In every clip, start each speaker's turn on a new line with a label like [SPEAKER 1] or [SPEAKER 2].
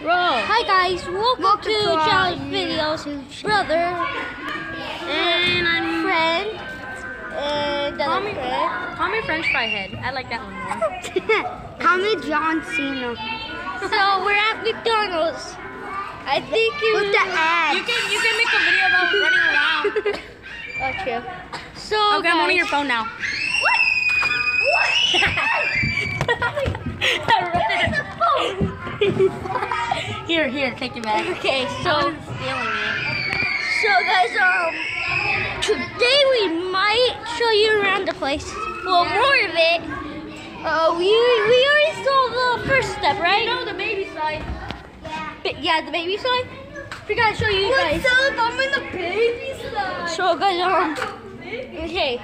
[SPEAKER 1] Roll.
[SPEAKER 2] Hi guys, welcome,
[SPEAKER 3] Welcome
[SPEAKER 2] to
[SPEAKER 3] to
[SPEAKER 2] Videos. Brother,
[SPEAKER 1] And I'm
[SPEAKER 2] friend, and
[SPEAKER 1] Call me,
[SPEAKER 2] friend.
[SPEAKER 1] call me French fry head. I like that one more.
[SPEAKER 3] Call me John Cena.
[SPEAKER 2] So we're at McDonald's. I think you.
[SPEAKER 3] With the ads.
[SPEAKER 1] You can you can make a video about running around.
[SPEAKER 2] Oh, true. So
[SPEAKER 1] Okay, I'm on your phone now. Here, here, take it back.
[SPEAKER 2] Okay,
[SPEAKER 1] So
[SPEAKER 2] so
[SPEAKER 1] stealing it.
[SPEAKER 2] so guys, um, today we might show you around the place. Well, more of it. Uh, we we already saw the first step, right?
[SPEAKER 1] No, the baby side.
[SPEAKER 2] Ba- yeah, the baby side. We gotta show you guys.
[SPEAKER 3] What's up? I'm in the baby slide.
[SPEAKER 2] So guys, um, okay.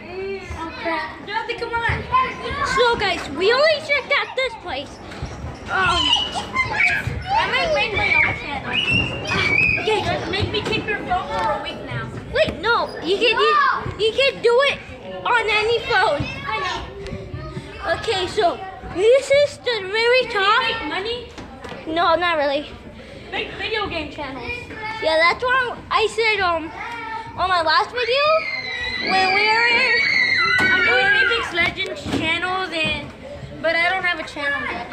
[SPEAKER 1] Jonathan, come on.
[SPEAKER 2] So guys, we only checked out this place. Um,
[SPEAKER 1] I make my own channel.
[SPEAKER 2] okay.
[SPEAKER 1] Just make me keep your phone for a week now.
[SPEAKER 2] Wait, no, you can you, you can do it on any phone.
[SPEAKER 1] I know.
[SPEAKER 2] Okay, so this is the very
[SPEAKER 1] Can you
[SPEAKER 2] top.
[SPEAKER 1] make money?
[SPEAKER 2] No, not really.
[SPEAKER 1] Make video game channels.
[SPEAKER 2] Yeah, that's what I said um on my last video when we were.
[SPEAKER 1] I'm doing Apex Legends channels and but I don't have a channel yet.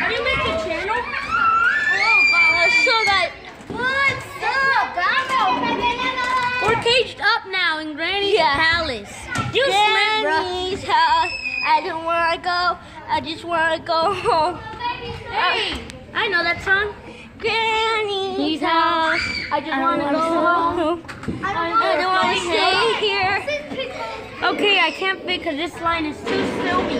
[SPEAKER 1] Have you made a channel?
[SPEAKER 2] Uh, so that
[SPEAKER 3] What's up?
[SPEAKER 1] We're caged up now in Granny's
[SPEAKER 2] Yeah.
[SPEAKER 1] palace. You.
[SPEAKER 2] Granny's house. I don't wanna go. I just wanna go home.
[SPEAKER 1] Hey, I know that song.
[SPEAKER 2] Granny's house. I just wanna
[SPEAKER 1] wanna
[SPEAKER 2] go
[SPEAKER 1] go
[SPEAKER 2] home. I don't wanna stay here.
[SPEAKER 1] Okay, I can't fit because this line is too filmy.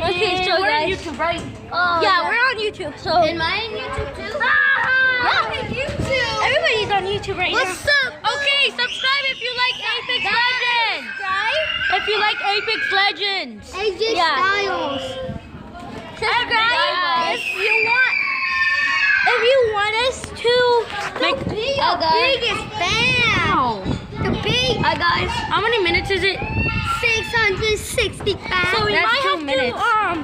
[SPEAKER 2] Okay,
[SPEAKER 1] And
[SPEAKER 2] so
[SPEAKER 1] we're on
[SPEAKER 2] guys.
[SPEAKER 1] YouTube, right?
[SPEAKER 2] Oh, yeah, we're on YouTube. So
[SPEAKER 3] Am I on YouTube too?
[SPEAKER 2] Yeah.
[SPEAKER 3] YouTube.
[SPEAKER 2] everybody's on YouTube right
[SPEAKER 3] What's
[SPEAKER 2] now.
[SPEAKER 3] What's up?
[SPEAKER 1] Okay, subscribe if you like Apex Legends. If you like Apex Legends.
[SPEAKER 3] AJ
[SPEAKER 2] Yeah.
[SPEAKER 3] Styles.
[SPEAKER 2] Subscribe
[SPEAKER 1] Guys.
[SPEAKER 2] if you want. If you want us to
[SPEAKER 1] Make
[SPEAKER 3] Be
[SPEAKER 2] Oh,
[SPEAKER 3] your
[SPEAKER 2] God.
[SPEAKER 3] biggest fan.
[SPEAKER 1] Ow.
[SPEAKER 3] The big
[SPEAKER 2] Hi guys.
[SPEAKER 1] How many minutes is it?
[SPEAKER 3] 665.
[SPEAKER 2] So we
[SPEAKER 1] That's
[SPEAKER 2] might
[SPEAKER 1] two
[SPEAKER 2] have
[SPEAKER 1] minutes.
[SPEAKER 2] to um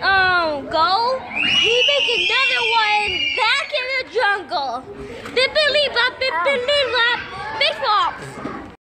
[SPEAKER 2] um go. We make another one back in the jungle. Bippity bop, bippity bop, bops.